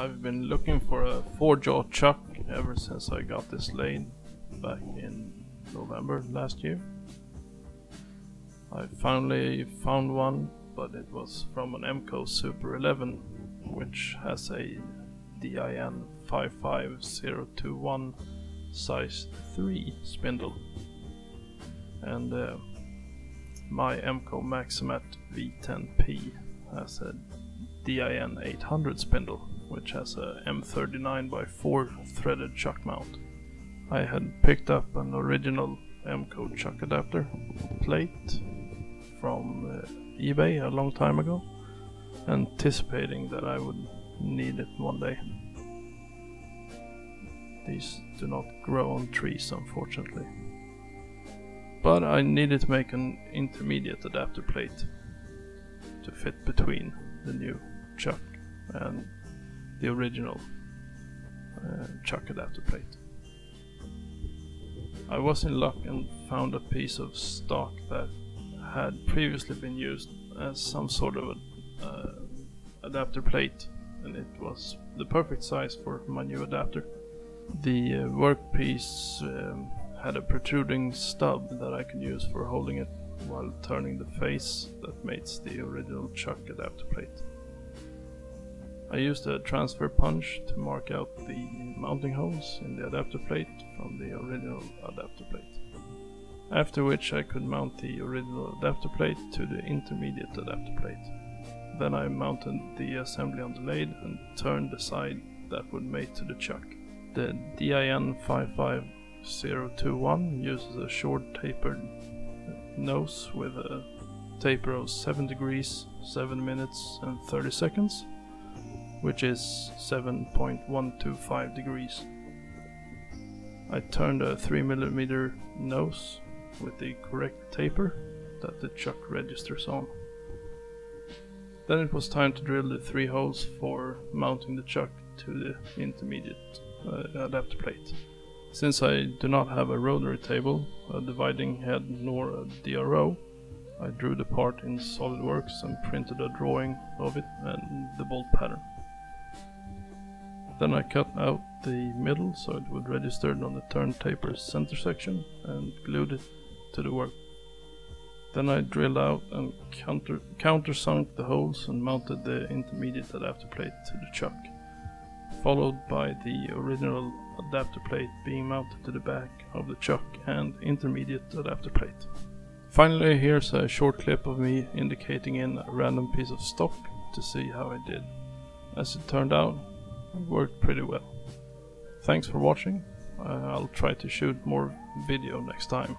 I've been looking for a four jaw chuck ever since I got this lathe back in November last year. I finally found one, but it was from an Emco Super 11, which has a DIN 55021 size 3 spindle. And uh, my Emco Maximat V10P has a DIN 800 spindle, which has a M39 by 4 threaded chuck mount. I had picked up an original Emco chuck adapter plate from uh, eBay a long time ago, anticipating that I would need it one day. These do not grow on trees, unfortunately. But I needed to make an intermediate adapter plate to fit between the new chuck and the original uh, chuck adapter plate. I was in luck and found a piece of stock that had previously been used as some sort of a, uh, adapter plate and it was the perfect size for my new adapter. The uh, workpiece um, had a protruding stub that I could use for holding it while turning the face that mates the original chuck adapter plate. I used a transfer punch to mark out the mounting holes in the adapter plate from the original adapter plate. After which I could mount the original adapter plate to the intermediate adapter plate. Then I mounted the assembly on the lathe and turned the side that would mate to the chuck. The DIN 55021 uses a short tapered nose with a taper of 7 degrees, 7 minutes and 30 seconds which is 7.125 degrees. I turned a 3mm nose with the correct taper that the chuck registers on. Then it was time to drill the three holes for mounting the chuck to the intermediate uh, adapter plate. Since I do not have a rotary table, a dividing head nor a DRO, I drew the part in SolidWorks and printed a drawing of it and the bolt pattern. Then I cut out the middle so it would register on the turn taper's center section and glued it to the work. Then I drilled out and counter countersunk the holes and mounted the intermediate adapter plate to the chuck, followed by the original adapter plate being mounted to the back of the chuck and intermediate adapter plate. Finally here's a short clip of me indicating in a random piece of stock to see how I did. As it turned out, worked pretty well. Thanks for watching. Uh, I'll try to shoot more video next time.